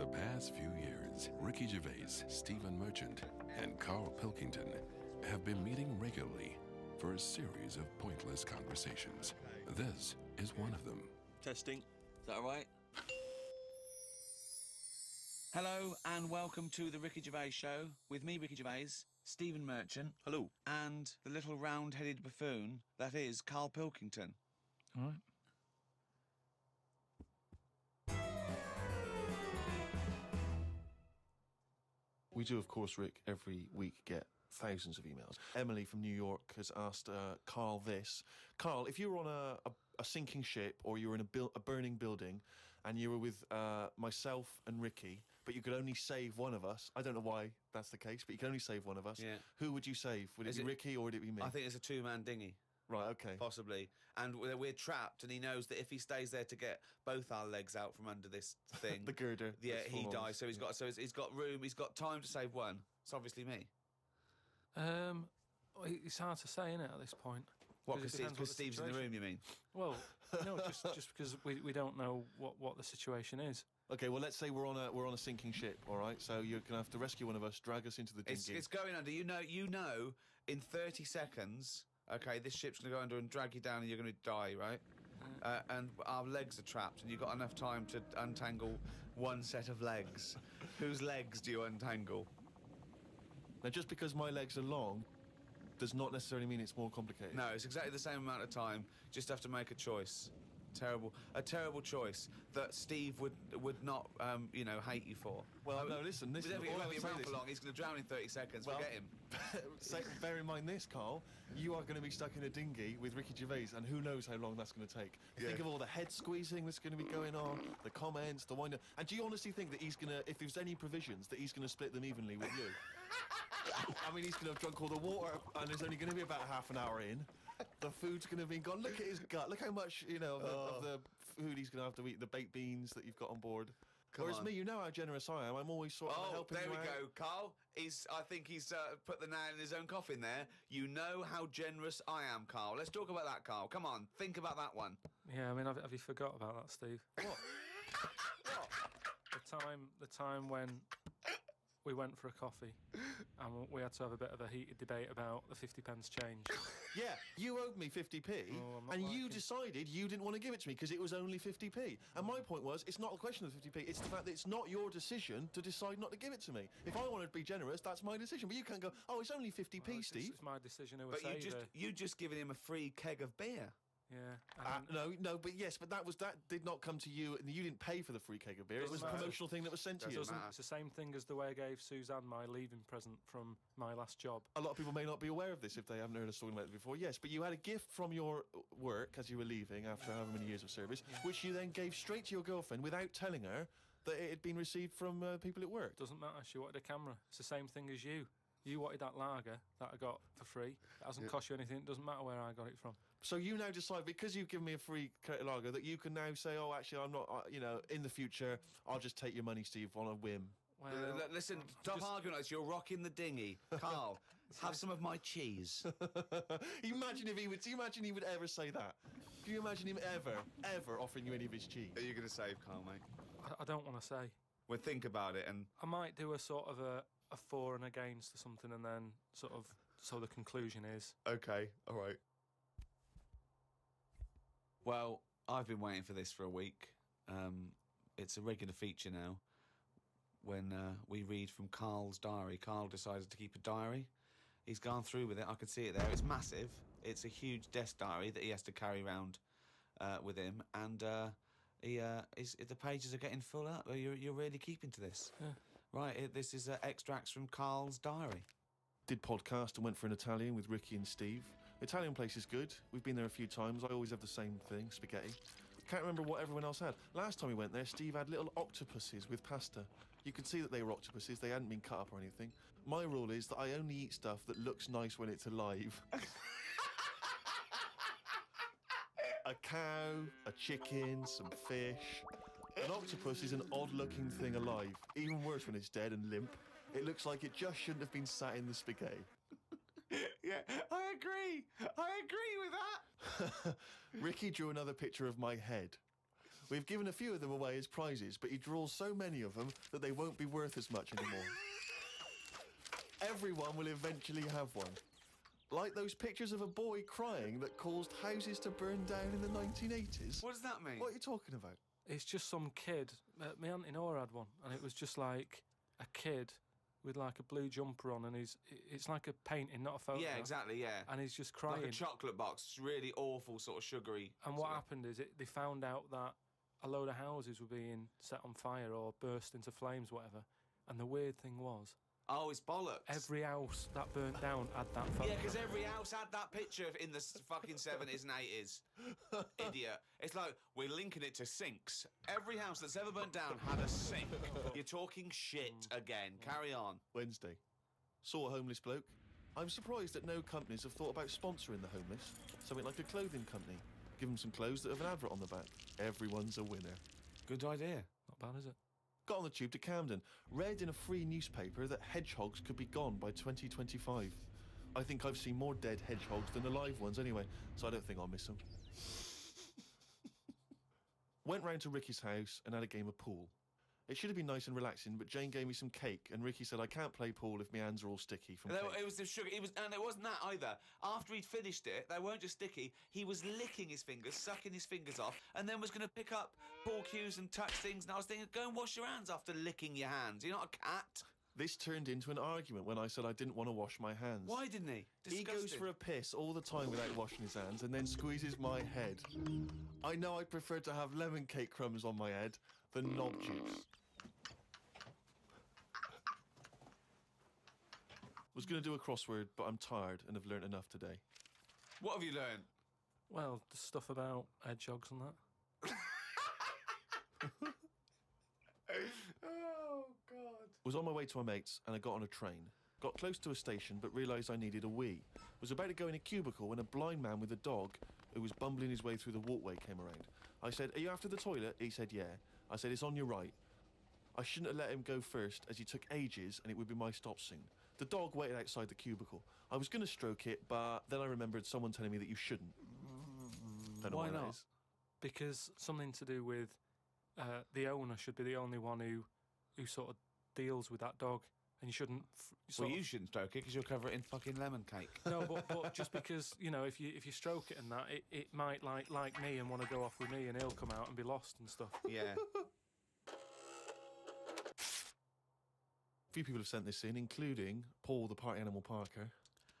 For the past few years, Ricky Gervais, Stephen Merchant, and Carl Pilkington have been meeting regularly for a series of pointless conversations. This is one of them. Testing. Is that all right? Hello and welcome to the Ricky Gervais Show with me, Ricky Gervais, Stephen Merchant. Hello. And the little round-headed buffoon that is Carl Pilkington. All right. We do, of course, Rick, every week get thousands of emails. Emily from New York has asked uh, Carl this. Carl, if you were on a, a, a sinking ship or you were in a, a burning building and you were with uh, myself and Ricky, but you could only save one of us, I don't know why that's the case, but you can only save one of us. Yeah. Who would you save? Would it Is be it- Ricky or would it be me? I think it's a two-man dinghy. Right, okay. Possibly, and we're, we're trapped, and he knows that if he stays there to get both our legs out from under this thing, The girder yeah, he full dies. So he's got, so he's, he's got room, he's got time to save one. It's obviously me. Um, it's hard to say, isn't it, at this point? What? it Because depends what the Steve's in the room, you mean? Well, no, just just because we, we don't know what, what the situation is. Okay, well, let's say we're on a we're on a sinking ship, all right? So you're going to have to rescue one of us, drag us into the dinghy. It's, it's going under. You know, you know, in 30 seconds, okay, this ship's going to go under and drag you down and you're going to die, right? Uh, and our legs are trapped and you've got enough time to untangle one set of legs. Whose legs do you untangle? Now, just because my legs are long does not necessarily mean it's more complicated. No, it's exactly the same amount of time. Just have to make a choice. Terrible, a terrible choice that Steve would would not, um, you know, hate you for. Well, no, listen, listen, then he all won't be around for long. He's going to drown in 30 seconds. Well- Forget him. Say, bear in mind this, Carl. You are going to be stuck in a dinghy with Ricky Gervais, and who knows how long that's going to take. Think of all the head squeezing that's going to be going on, the comments, the wind. And do you honestly think that he's going to, if there's any provisions, that he's going to split them evenly with you? I mean, he's going to have drunk all the water, and there's only going to be about half an hour in. The food's going to be gone. Look at his gut. Look how much you know of, the, of the food he's going to have to eat. The baked beans that you've got on board. Come Whereas on. me, you know how generous I am. I'm always sort of Oh, helping there you we out. go, Carl. He's. I think he's uh, put the nail in his own coffin. There. You know how generous I am, Carl. Let's talk about that, Carl. Come on, think about that one. Yeah, I mean, have, have you forgot about that, Steve? What? The time, the time when we went for a coffee and we had to have a bit of a heated debate about the 50 pence change. Yeah, you owed me 50p, Oh, I'm not and you decided you didn't want to give it to me because it was only 50p. And my point was, it's not a question of 50p, it's the fact that it's not your decision to decide not to give it to me. If I wanted to be generous, that's my decision. But you can't go, oh, it's only 50p, It's, Steve. it's my decision who But you just it. you just given him a free keg of beer. Yeah. Uh, no, no, but yes, but that was that did not come to you, and you didn't pay for the free keg of beer. It Doesn't was a promotional thing that was sent to Doesn't you. doesn't, matter. it's the same thing as the way I gave Suzanne my leaving present from my last job. A lot of people may not be aware of this if they haven't heard us talking about it before. Yes, but you had a gift from your work as you were leaving after however many years of service, which you then gave straight to your girlfriend without telling her that it had been received from uh, people at work. Doesn't matter. She wanted a camera. It's the same thing as you. You wanted that lager that I got for free. It hasn't cost you anything. It doesn't matter where I got it from. So you now decide because you've given me a free Curtis Lager that you can now say, oh, actually, I'm not. Uh, you know, in the future, I'll just take your money, Steve, on a whim. Well, L- Listen, stop just- arguing like this. You're rocking the dinghy, Carl. have some of my cheese. imagine if he would. Do you imagine he would ever say that? Can you imagine him ever, ever offering you any of his cheese? Are you going to save Carl, mate? I, I don't want to say. Well, think about it and I might do a sort of a, a for and against or something, and then sort of so the conclusion is Okay, all right. Well, I've been waiting for this for a week. Um, it's a regular feature now. When uh, we read from Carl's diary, Carl decided to keep a diary. He's gone through with it. I can see it there. It's massive. It's a huge desk diary that he has to carry around uh, with him, and uh, he uh, is, the pages are getting full up. You're, you're really keeping to this, right? It, this is uh, extracts from Carl's diary. Did podcast and went for an Italian with Ricky and Steve. Italian place is good. We've been there a few times. I always have the same thing, spaghetti. Can't remember what everyone else had. Last time we went there, Steve had little octopuses with pasta. You could see that they were octopuses. They hadn't been cut up or anything. My rule is that I only eat stuff that looks nice when it's alive. a cow, a chicken, some fish. An octopus is an odd looking thing alive. Even worse when it's dead and limp. It looks like it just shouldn't have been sat in the spaghetti. Yeah, agree. I agree with that. Ricky drew another picture of my head. We've given a few of them away as prizes, but he draws so many of them that they won't be worth as much anymore. Everyone will eventually have one. Like those pictures of a boy crying that caused houses to burn down in the 1980s. What does that mean? What are you talking about? It's just some kid. Uh, my auntie Nora had one, and it was just like a kid with like a blue jumper on, and he's it's like a painting, not a photo. yeah, exactly. Yeah. And he's just crying. Like a chocolate box, really awful, sort of sugary. and what happened is it, they found out that a load of houses were being set on fire or burst into flames, whatever. And the weird thing was, Oh, it's bollocks. every house that burnt down had that photo. Yeah, because every house had that picture in the fucking 70s and 80s. Idiot. It's like we're linking it to sinks. Every house that's ever burnt down had a sink. You're talking shit mm. again. Carry on. Wednesday. Saw a homeless bloke. I'm surprised that no companies have thought about sponsoring the homeless. Something like a clothing company. Give them some clothes that have an advert on the back. Everyone's a winner. Good idea. Not bad, is it? Got on the tube to Camden. Read in a free newspaper that hedgehogs could be gone by 2025. I think I've seen more dead hedgehogs than alive ones anyway, so I don't think I'll miss them. Went round to Ricky's house and had a game of pool. It should have been nice and relaxing, but Jane gave me some cake, and Ricky said I can't play pool if my hands are all sticky from cake. it was the sugar. It was, and it wasn't that either. After he'd finished it, they weren't just sticky. He was licking his fingers, sucking his fingers off, and then was going to pick up ball cues and touch things. And I was thinking, go and wash your hands after licking your hands. You're not a cat. This turned into an argument when I said I didn't want to wash my hands. Why didn't he? He goes for a piss all the time without washing his hands and then squeezes my head. I know I prefer to have lemon cake crumbs on my head than knob juice. Was going to do a crossword, but I'm tired and have learnt enough today. What have you learned? Well, the stuff about hedgehogs and that. Oh God. Was on my way to my mates and I got on a train. Got close to a station but realised I needed a wee. Was about to go in a cubicle when a blind man with a dog who was bumbling his way through the walkway came around. I said, Are you after the toilet? He said, Yeah. I said, It's on your right. I shouldn't have let him go first as he took ages and it would be my stop soon. The dog waited outside the cubicle. I was going to stroke it, but then I remembered someone telling me that you shouldn't. Don't know Why why not? is. because something to do with uh, the owner should be the only one who who sort of deals with that dog, and you shouldn't. F- Well, you of- shouldn't stroke it because you'll cover it in fucking lemon cake. no, but, but just because you know, if you if you stroke it and that, it, it might like like me and want to go off with me, and he'll come out and be lost and stuff. yeah. Few people have sent this in, including Paul, the party animal Parker.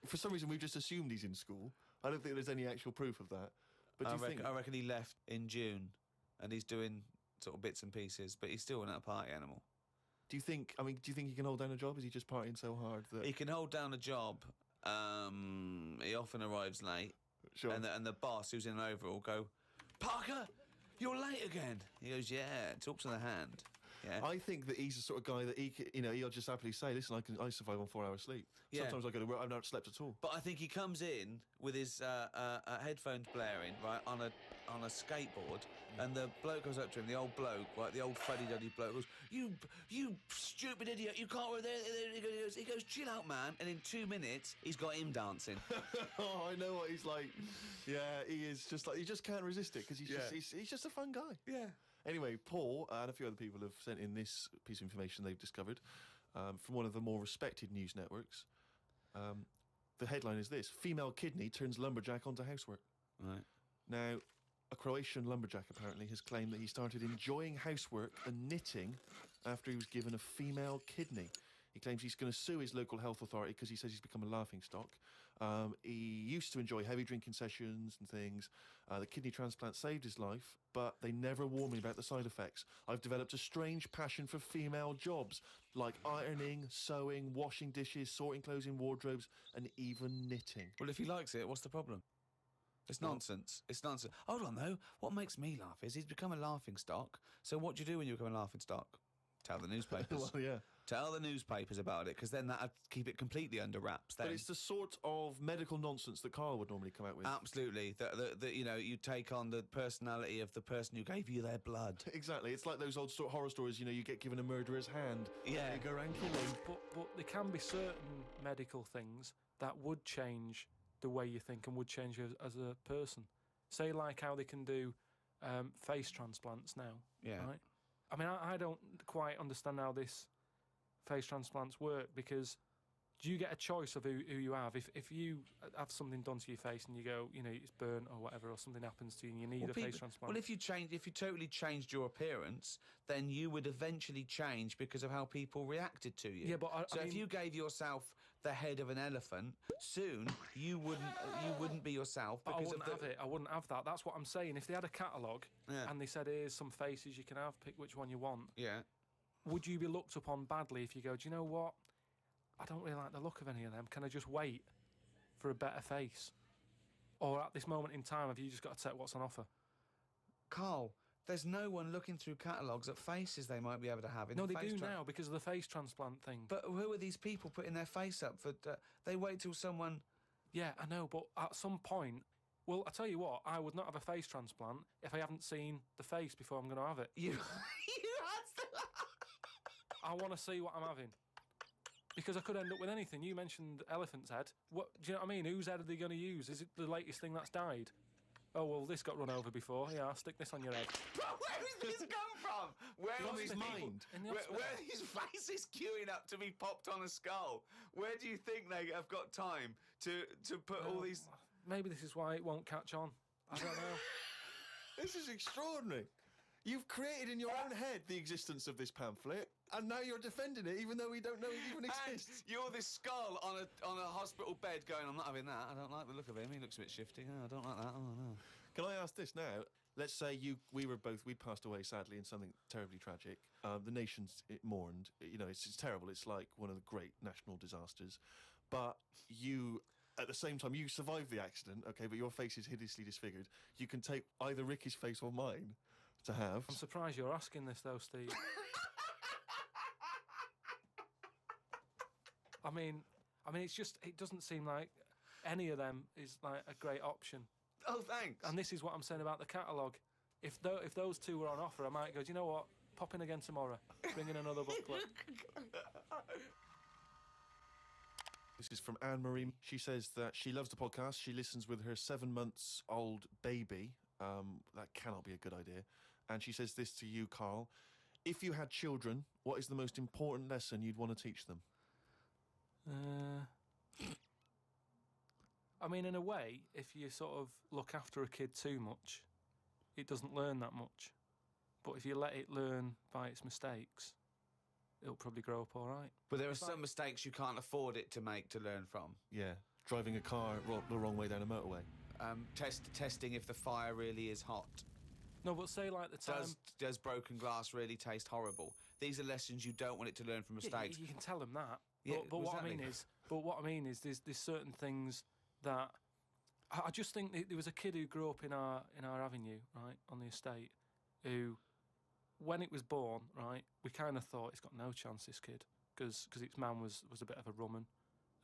For some reason, we've just assumed he's in school. I don't think there's any actual proof of that. But do I you reckon, think? I reckon he left in June, and he's doing sort of bits and pieces, but he's still not a party animal. Do you think? I mean, do you think he can hold down a job? Is he just partying so hard that? He can hold down a job. Um, he often arrives late, Sure. and the, and the boss, who's in an overall, go, Parker, you're late again. He goes, Yeah. Talk to the hand. Yeah. I think that he's the sort of guy that he, you know, he'll just happily say, "Listen, I can, I survive on four hours sleep. Yeah. Sometimes I go to work, I've not slept at all." But I think he comes in with his uh, uh, uh, headphones blaring, right, on a on a skateboard, and the bloke goes up to him, the old bloke, right, the old fuddy duddy bloke, goes, "You, you stupid idiot! You can't." Work there. there." He goes, he goes, "Chill out, man!" And in two minutes, he's got him dancing. oh, I know what he's like. Yeah, he is just like he just can't resist it because he's just he's, he's just a fun guy. yeah. Anyway, Paul and a few other people have sent in this piece of information they've discovered um, from one of the more respected news networks. Um, the headline is this: Female kidney turns lumberjack onto housework. Right. Now, a Croatian lumberjack apparently has claimed that he started enjoying housework and knitting after he was given a female kidney. He claims he's going to sue his local health authority because he says he's become a laughing stock. Um, he used to enjoy heavy drinking sessions and things. Uh, the kidney transplant saved his life, but they never warned me about the side effects. I've developed a strange passion for female jobs like ironing, sewing, washing dishes, sorting clothes in wardrobes, and even knitting. Well, if he likes it, what's the problem? It's nonsense. It's nonsense. Hold on, though. What makes me laugh is he's become a laughing stock. So what do you do when you become a laughing stock? Tell the newspapers. well, yeah. Tell the newspapers about it, because then that'd keep it completely under wraps. Then. But it's the sort of medical nonsense that Carl would normally come out with. Absolutely. That, that, that, you know, you take on the personality of the person who gave you their blood. Exactly. It's like those old sto- horror stories, you know, you get given a murderer's hand. Yeah. You go around killing. But but there can be certain medical things that would change the way you think and would change you as, as a person. Say like how they can do um, face transplants now. Yeah. Right. I mean, I, I don't quite understand how this face transplants work because do you get a choice of who, who you have? If if you have something done to your face and you go, you know, it's burnt or whatever, or something happens to you and you need Well, a people- face transplant. Well, if you change, if you totally changed your appearance, then you would eventually change because of how people reacted to you. Yeah, but I- I so if you gave yourself the head of an elephant, soon you wouldn't you wouldn't be yourself But I wouldn't of the. have it. I wouldn't have that. That's what I'm saying. If they had a catalogue Yeah. and they said, "Here's some faces you can have. Pick which one you want," Yeah. Would you be looked upon badly if you go, "Do you know what? I don't really like the look of any of them. Can I just wait for a better face?" Or at this moment in time, have you just got to take what's on offer? Carl, there's no one looking through catalogues at faces they might be able to have. In No, the they do now because of the face transplant thing. But who are these people putting their face up for? Uh, they wait till someone. yeah, I know. But at some point, well, I tell you what, I would not have a face transplant if I haven't seen the face before I'm going to have it. You. you had to. I want to see what I'm having. Because I could end up with anything. You mentioned elephant's head. What do you know what I mean? Whose head are they going to use? Is it the latest thing that's died? Oh well, this got run over before. Yeah, I'll stick this on your head. Where has this come from? Where From his mind. Where, hospital. where are these faces queuing up to be popped on a skull? Where do you think they have got time to to put all these? Maybe this is why it won't catch on. I don't know. This is extraordinary. You've created in your own head the existence of this pamphlet, and now you're defending it, even though we don't know it even And exists. you're this skull on a on a hospital bed, going, "I'm not having that. I don't like the look of him. He looks a bit shifty. Oh, I don't like that. Oh no." Can I ask this now? Let's say you, we were both, we'd passed away sadly in something terribly tragic. Um, the nation's it mourned. You know, it's, it's terrible. It's like one of the great national disasters. But you, at the same time, you survived the accident, okay, but your face is hideously disfigured. You can take either Ricky's face or mine to have. I'm surprised you're asking this though, Steve. I mean, I mean, it's just it doesn't seem like any of them is like a great option. Oh, thanks. And this is what I'm saying about the catalogue. If tho- if those two were on offer, I might go. Do you know what? Pop in again tomorrow. Bring in another booklet. This is from Anne Marie. She says that she loves the podcast. She listens with her seven months old baby. Um, that cannot be a good idea. And she says this to you, Carl. If you had children, what is the most important lesson you'd want to teach them? Uh, I mean, in a way, if you sort of look after a kid too much, it doesn't learn that much. But if you let it learn by its mistakes, it'll probably grow up all right. but there are it's like- some mistakes you can't afford it to make to learn from. Yeah, driving a car the wrong way down a motorway. Um, test testing if the fire really is hot. No, but say like the time. Does does broken glass really taste horrible? These are lessons you don't want it to learn from Yeah, you- mistakes. you, can tell them that. Yeah, but but what I that mean is, but what I mean is, there's there's certain things that I, I just think there was a kid who grew up in our in our avenue, right, on the estate, who, when it was born, right, we kind of thought it's got no chance, this kid, because its man was was a bit of a rumman.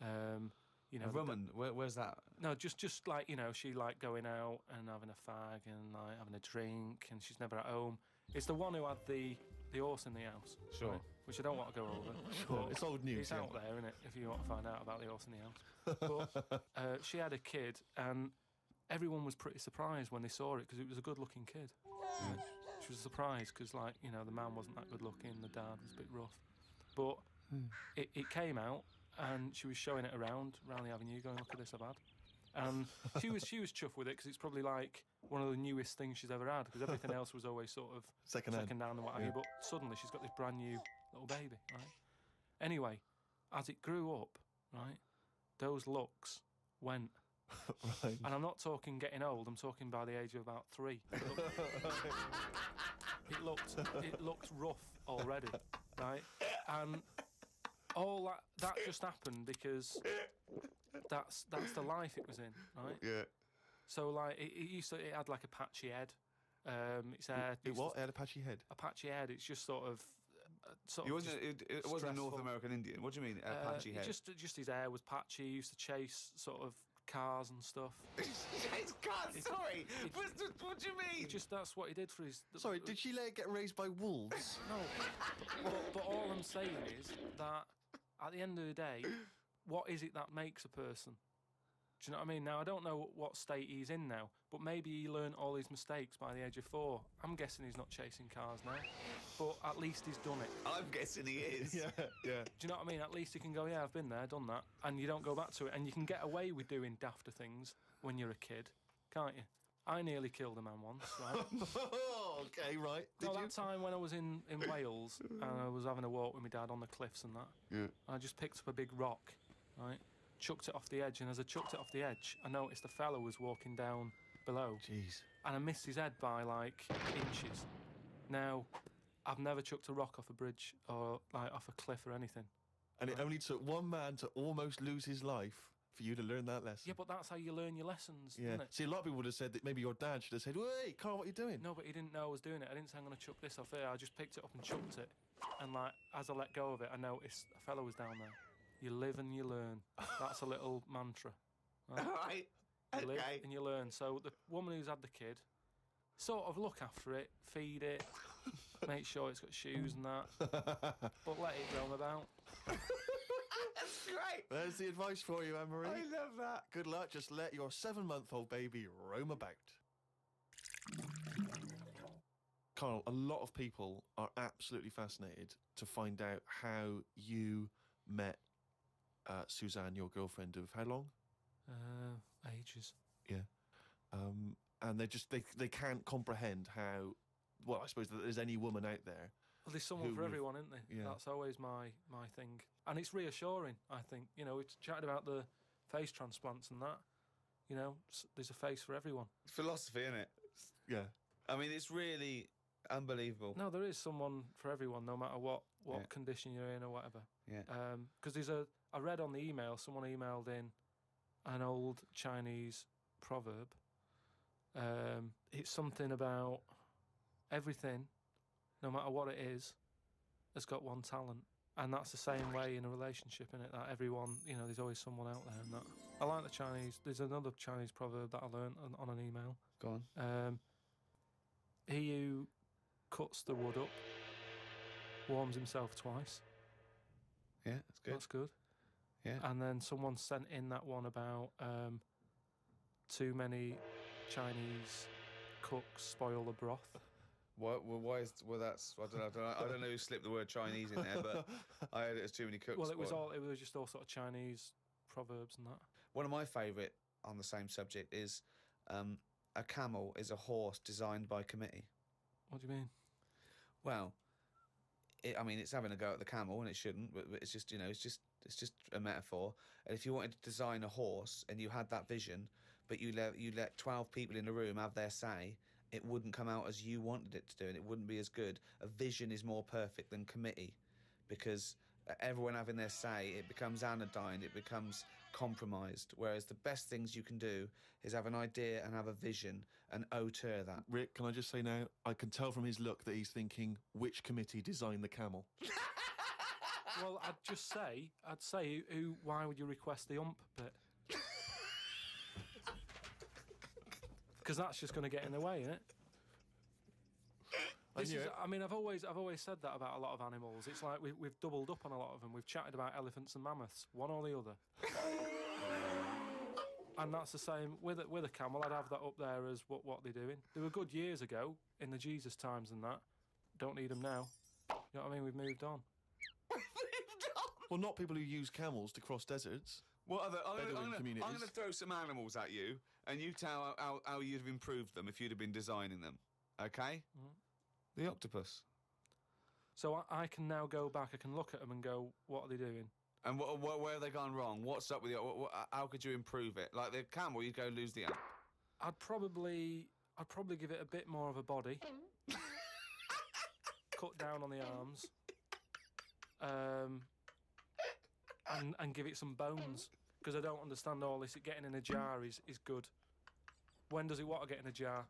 Um, you know, a woman, where, where's that? no, just just like you know, she like going out and having a fag and like having a drink, and she's never at home. It's the one who had the the horse in the house, Sure. right, which I don't want to go over. Sure, but it's old news, It's yeah. out there, isn't it? If you want to find out about the horse in the house. But uh, she had a kid, and everyone was pretty surprised when they saw it because it was a good-looking kid. She was surprised because, like, you know, the man wasn't that good-looking, the dad was a bit rough, but it, it came out, and she was showing it around around the avenue, going, "Look at this I've had." And she was she was chuffed with it because it's probably like one of the newest things she's ever had because everything else was always sort of Second hand. second and what have you. But suddenly she's got this brand new little baby, right? Anyway, as it grew up, right, those looks went. right. And I'm not talking getting old. I'm talking by the age of about three. It looked, it looked, rough already, right? And all that that just happened because that's that's the life it was in, right? Yeah. So like it, it used to, it had like a patchy head. Um, its hair It to- what? It had a patchy head. a patchy head. It's just sort of. Sort He wasn't. just, It, it wasn't a North. American Indian. What do you mean? A uh, patchy it head. Just, just his hair was patchy. He used to chase sort of cars and stuff. it's God, sorry. what, what do you mean? just that's what he did for his. Sorry, did she let it get raised by wolves? No, but, but all I'm saying is that at the end of the day, what is it that makes a person? Do you know what I mean? Now I don't know what state he's in now, but maybe he learned all his mistakes by the age of four. I'm guessing he's not chasing cars now, but at least he's done it. I'm guessing he is. Yeah, yeah. Do you know what I mean? At least you can go, yeah, I've been there, done that, and you don't go back to it, and you can get away with doing dafter things when you're a kid, can't you? I nearly killed a man once, right? okay, right. Did no, you? that time when I was in, in Wales and I was having a walk with my dad on the cliffs and that, Yeah. I just picked up a big rock, right? Chucked it off the edge, and as I chucked it off the edge, I noticed a fellow was walking down below, Jeez. and I missed his head by like inches. Now, I've never chucked a rock off a bridge or like off a cliff or anything. And it only took one man to almost lose his life for you to learn that lesson. Yeah, but that's how you learn your lessons, Yeah. isn't it? See, a lot of people would have said that maybe your dad should have said, "Wait, Carl, what are you doing?" No, but he didn't know I was doing it. I didn't say I'm going to chuck this off here. I just picked it up and chucked it. And like, as I let go of it, I noticed a fellow was down there. You live and you learn. That's a little mantra. All Right? right. You live Okay. and you learn. So the woman who's had the kid, sort of look after it, feed it, make sure it's got shoes and that, but let it roam about. That's great. There's the advice for you, Anne Marie. I love that. Good luck. Just let your seven-month-old baby roam about. Carl, a lot of people are absolutely fascinated to find out how you met uh, Suzanne, your girlfriend of how long? Uh, ages. Um, and they just they they can't comprehend how. Well, I suppose that there's any woman out there. Well, there's someone for everyone, isn't there? yeah. That's always my my thing, and it's reassuring. I think you know we've chatted about the face transplants and that. You know, there's a face for everyone. It's philosophy, isn't it? Yeah. I mean, it's really unbelievable. No, there is someone for everyone, no matter what what Yeah. condition you're in or whatever. Yeah. Because there's a I read on the email someone emailed in an old Chinese proverb. Um, it's something about everything, no matter what it is, has got one talent. And that's the same way in a relationship, in it? That everyone, you know, there's always someone out there. And that I like the Chinese. There's another Chinese proverb that I learned on, on an email. Go on. Um, he who cuts the wood up warms himself twice. Yeah, that's good. That's good. Yeah. And then someone sent in that one about um, too many Chinese cooks spoil the broth. Why, well, why is well? That's I don't know. I don't know, I don't know who slipped the word Chinese in there, but I heard it was too many cooks. Well, it was all it was just all sort of Chinese proverbs and that. One of my favourite on the same subject is um, a camel is a horse designed by committee. What do you mean? Well, it, I mean, it's having a go at the camel, and it shouldn't. But, but it's just, you know, it's just, it's just a metaphor. And if you wanted to design a horse and you had that vision, but you let you let twelve people in a room have their say, it wouldn't come out as you wanted it to do, and it wouldn't be as good. A vision is more perfect than committee, because everyone having their say, it becomes anodyne, it becomes compromised. Whereas the best things you can do is have an idea and have a vision and auteur that. Rick, can I just say now? I can tell from his look that he's thinking, which committee designed the camel? well, I'd just say, I'd say, who? Why would you request the ump bit? Because that's just going to get in the way, isn't it? I This is, it. I mean, I've always, I've always said that about a lot of animals. It's like we, we've doubled up on a lot of them. We've chatted about elephants and mammoths, one or the other. and that's the same with a, with a camel. I'd have that up there as what what they're doing. They were good years ago in the Jesus times and that. Don't need them now. You know what I mean? We've moved on. Well, not people who use camels to cross deserts. What other? I'm Bedouin gonna, I'm, gonna, I'm communities. gonna throw some animals at you, and you tell how, how, how you'd have improved them if you'd have been designing them. Okay? The octopus. So I, I can now go back. I can look at them and go, what are they doing? And what, what, where have they gone wrong? What's up with it? What, what, how could you improve it? Like the camel, you'd go lose the amp. I'd probably, I'd probably give it a bit more of a body. cut down on the arms. Um, and and give it some bones because I don't understand all this. It getting in a jar is is good. When does it want to get in a jar?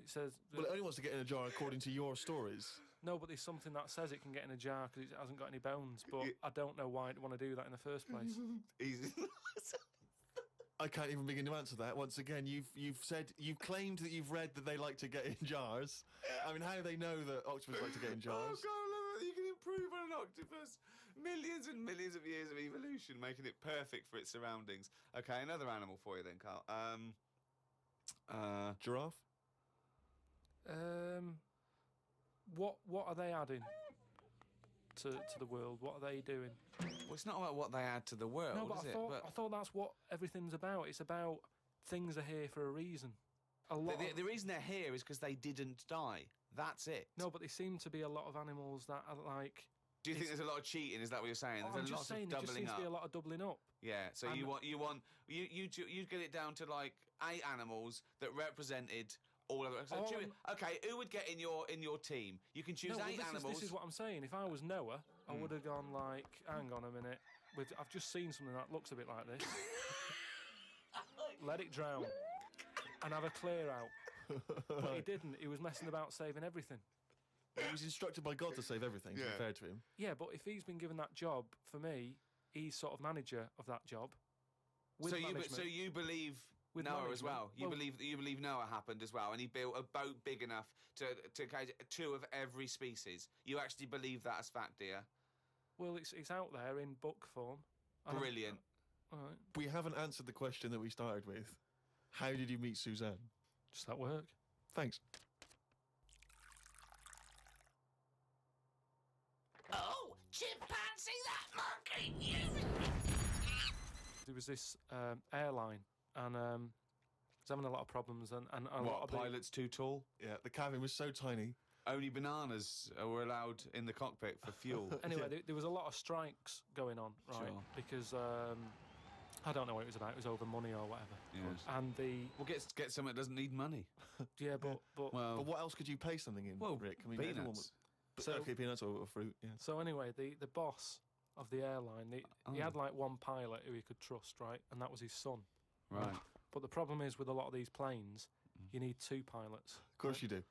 It says Well, it only wants to get in a jar according to your stories. no, but there's something that says it can get in a jar because it hasn't got any bones. But I don't know why it want to do that in the first place. Easy. I can't even begin to answer that. Once again, you've you've said you've claimed that you've read that they like to get in jars. I mean, how do they know that octopus like to get in jars? Oh jars? God, look, you can improve on an octopus. Millions and millions of years of evolution, making it perfect for its surroundings. Okay, another animal for you then, Carl. Um, uh, Giraffe. Um, what what are they adding to to the world? What are they doing? well, it's not about what they add to the world, no, but is I it? thought But I thought that's what everything's about. It's about things are here for a reason. A lot. the, of- the reason they're here is because they didn't die. That's it. no, but there seem to be a lot of animals that are like. Do you think there's a lot of cheating? Is that what you're saying? Oh, There's I'm a lot just saying, of there just doubling seems up. to be a lot of doubling up. Yeah, so you want you want you you ju- you get it down to like eight animals that represented all of it. So All do you- I'm- okay, who would get in your in your team? You can choose No, well, eight this, is, this is what I'm saying. If I was Noah, I Mm. would have gone like, hang on a minute. With, I've just seen something that looks a bit like this. Let it drown and have a clear out. But he didn't. He was messing about saving everything. He was instructed by God to save everything. To Yeah. be fair to him. Yeah, but if he's been given that job, for me, he's sort of manager of that job. With so you be- so you believe With Noah as well. You Well- believe you believe Noah happened as well, and he built a boat big enough to to catch two of every species. You actually believe that as fact, dear? well, it's it's out there in book form. Brilliant. All right, We haven't answered the question that we started with. How did you meet Suzanne? just that work. Thanks. Chimpanzee, that monkey, you! There was this um, airline, and um, was having a lot of problems, and, and a lot What of the- pilot's too tall? Yeah, the cabin was so tiny. Only bananas were allowed in the cockpit for fuel. Anyway, Yeah. there, there was a lot of strikes going on, right? Sure. Because um, I don't know what it was about. It was over money or whatever. Yes. And the Well, get get someone that doesn't need money. yeah, but but Well, But what else could you pay something in, well, Rick? I mean, everyone peanuts. Would- So- okay, peanuts or, or fruit. Yeah. so anyway, the the boss of the airline, the, he Oh. had like one pilot who he could trust, right? And that was his son. Right. But the problem is with a lot of these planes, Mm. you need two pilots. Of course you do.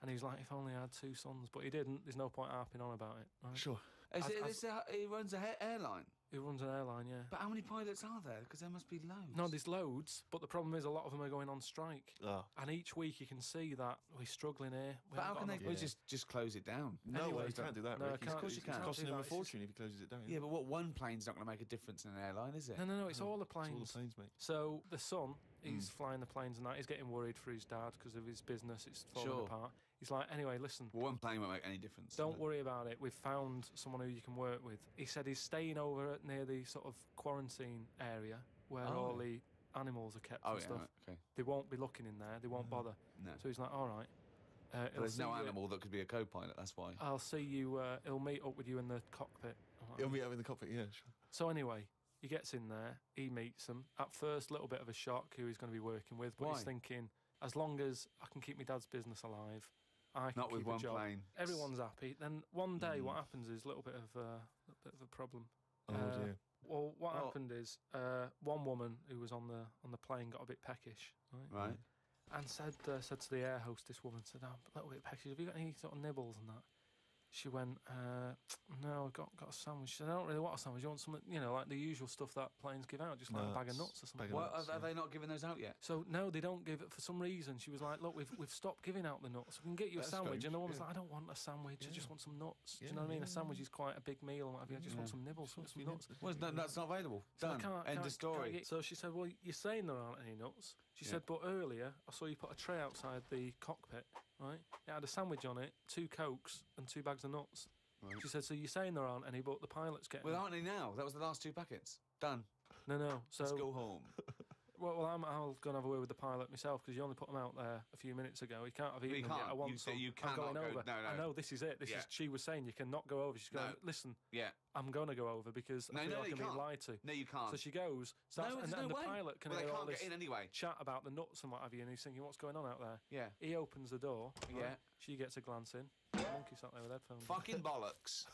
And he's like, if only I had two sons, but he didn't. There's no point harping on about it. Right? Sure. Is I've- it, I've- a, he runs a he- airline. He runs an airline, yeah. But how many pilots are there? Because there must be loads. No, there's loads, but the problem is a lot of them are going on strike. Ah. And each week you can see that we're struggling here. We But how can they Yeah. just just close it down? No, Anyway, you can't do that, no, Rick. I He's- can't- Of course you it's can't. costing do him a that. It's just- fortune if he closes it down. Yeah, but what one plane's not going to make a difference in an airline, is it? No, no, no, it's all the It's all planes. the planes, mate. So the son, he's Mm. flying the planes and that. He's getting worried for his dad because of his business. It's falling Sure. apart. He's like, anyway, listen, Well, one plane won't make any difference. don't worry about it. We've found someone who you can work with. He said he's staying over near the sort of quarantine area where Oh. all the animals are kept Oh and yeah, stuff. right, okay. They won't be looking in there. They won't bother. No. So he's like, all right. Uh, there's no you- animal that could be a co-pilot. That's why. I'll see you. Uh, he'll meet up with you in the cockpit. Like, He'll meet up in the cockpit, yeah, sure. So anyway, he gets in there, he meets them. At first, a little bit of a shock who he's going to be working with, but Why? he's thinking, as long as I can keep my dad's business alive, I can Not with keep a one job. plane. Everyone's happy. Then one day, what Mm. happens is a little bit of uh, a bit of a problem. Oh, Uh, dear. Well, what Oh. happened is uh, one woman who was on the on the plane got a bit peckish, right? Right. And said uh, said to the air hostess woman, said, "I'm a little bit peckish. Have you got any sort of nibbles and that?" She went, uh, "No, I've got got a sandwich." She said, "I don't really want a sandwich. You want something, you know, like the usual stuff that planes give out, just like a bag of Nuts, nuts or something." bag of What, nuts, are, are yeah. they not giving those out yet? So no, they don't give it for some reason. She was like, "Look, we've we've stopped giving out the nuts. We can get you That's a sandwich." strange, And the woman's yeah. like, "I don't want a sandwich. I just want some nuts. Do you know what I mean? yeah, A sandwich is quite a big meal and what. I just want some nibbles, want some nuts." Well, no, that's not available. So I Done. can't- End can't- of can't story. get- So she said, "Well, you're saying there aren't any nuts." She Yeah. said, "But earlier I saw you put a tray outside the cockpit, right? It had a sandwich on it, two cokes, and two bags of nuts." Right. She said, "So you're saying there aren't any, but the pilot's getting." Well, aren't they now? That was the last two packets. Done. no, no. So Let's go home. well, well, I'm, I'll go and have a word with the pilot myself because you only put them out there a few minutes ago. He can't have eaten them yet. I can't. want You- some. you I'm going go- over. no, I no. know this is it. This Yeah. is. She was saying you cannot go over. She's going. No. Listen, Yeah. I'm going to go over because No, I feel no, like I'm being lied to. No, you can't. So she goes, starts, no, and, there's and no the way. pilot can well, hear all can't this get in anyway. chat about the nuts and what have you, and he's thinking, what's going on out there? Yeah. He opens the door. right? Yeah. She gets a glance in. The monkey sat there with headphones. on. Fucking bollocks.